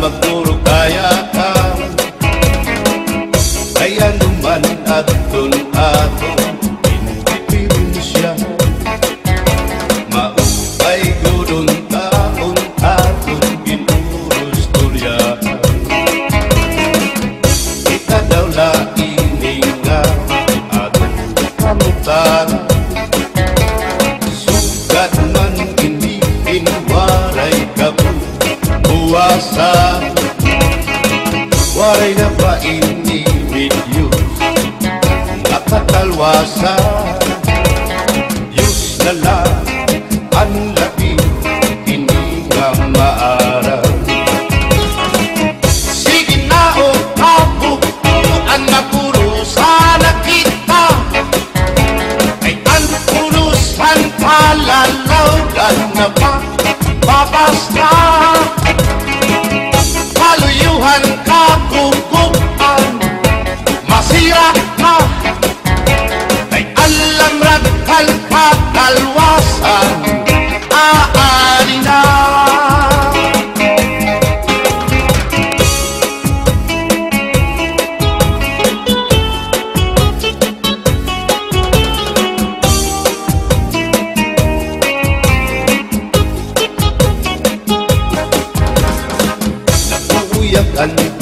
magturo kaya ka. Kaya lumanin at tulad Waray na ba inimidyos Nakatalwasan Diyos na lang ang labi Hindi nga maaral. Sige na o kabukuan na puro sana kita Ay ang purusan palalawgan na pa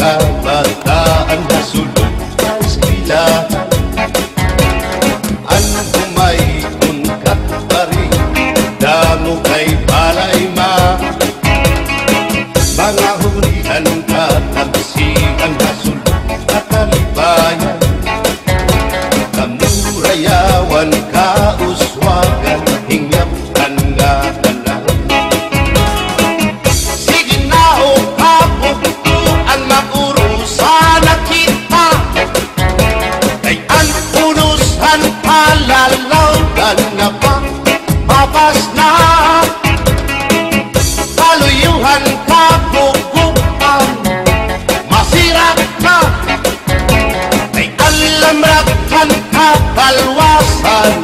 kabataan na sulong sa eskwelahan Ang kumaikon kat pa rin Damo kay palay ma. Mga hurihan katagsihan ka Kay alam rakan kapalwasan